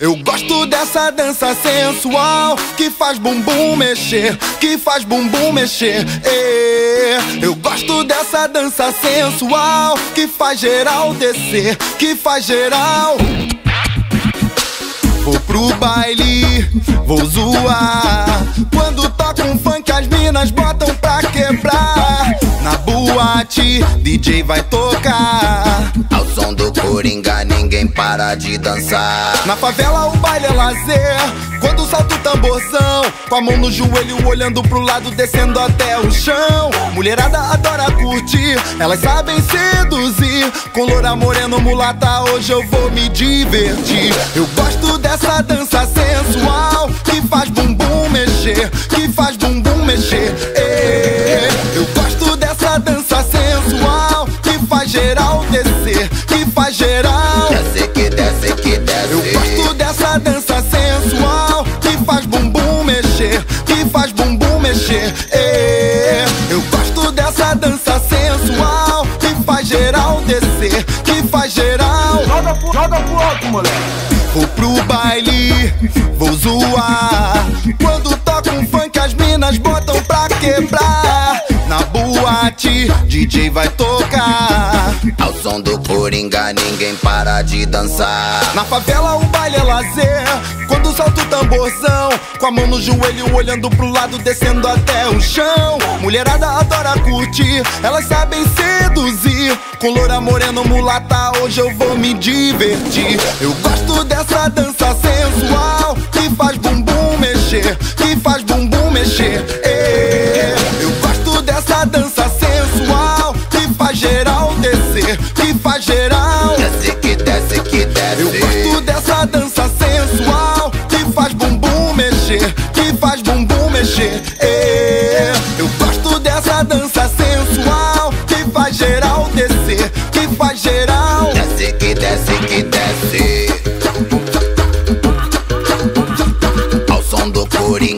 Eu gosto dessa dança sensual que faz bumbum mexer, que faz bumbum mexer. É. Eu gosto dessa dança sensual que faz geral descer, que faz geral. Vou pro baile, vou zoar. Quando toca um funk, as minas botam pra quebrar. Na boate, DJ vai tocar. Coringa, ninguém para de dançar. Na favela, o baile é lazer. Quando salta o tamborzão, com a mão no joelho, olhando pro lado, descendo até o chão. Mulherada adora curtir, elas sabem seduzir. Com loura moreno, mulata, hoje eu vou me divertir. Eu gosto dessa dança sensual que faz bumbum mexer, que faz bumbum mexer. Moleque. Vou pro baile, vou zoar. Quando toca um funk, as minas botam pra quebrar. Na boate, DJ vai tocar. Ao som do Coringa, ninguém para de dançar. Na favela o baile é lazer solta o tamborzão Com a mão no joelho olhando pro lado Descendo até o chão Mulherada adora curtir Elas sabem seduzir Com loura moreno mulata Hoje eu vou me divertir Eu gosto dessa dança sensual Que faz bumbum mexer Que faz bumbum mexer É. Eu gosto dessa dança sensual Que faz geral descer Que faz geral Desce que desce que desce. eu gosto dessa dança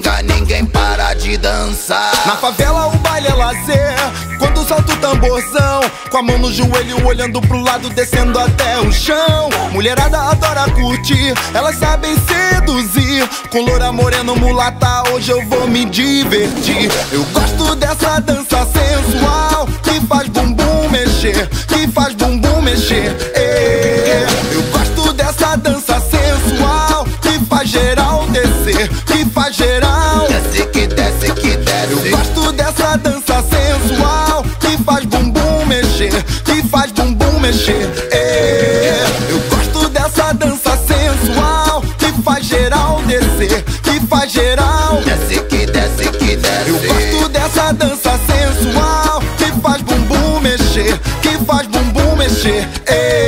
Coringa, ninguém para de dançar. Na favela o baile é lazer Quando solta o tamborzão Com a mão no joelho olhando pro lado Descendo até o chão. Mulherada adora curtir Elas sabem seduzir. Com loura moreno mulata Hoje eu vou me divertir. Eu gosto dessa dança sensual Que faz bumbum mexer Que faz bumbum mexer Eu gosto dessa dança sensual que faz geral descer, que faz geral. Desce que desce que desce. Eu gosto dessa dança sensual que faz bumbum mexer, que faz bumbum mexer. É.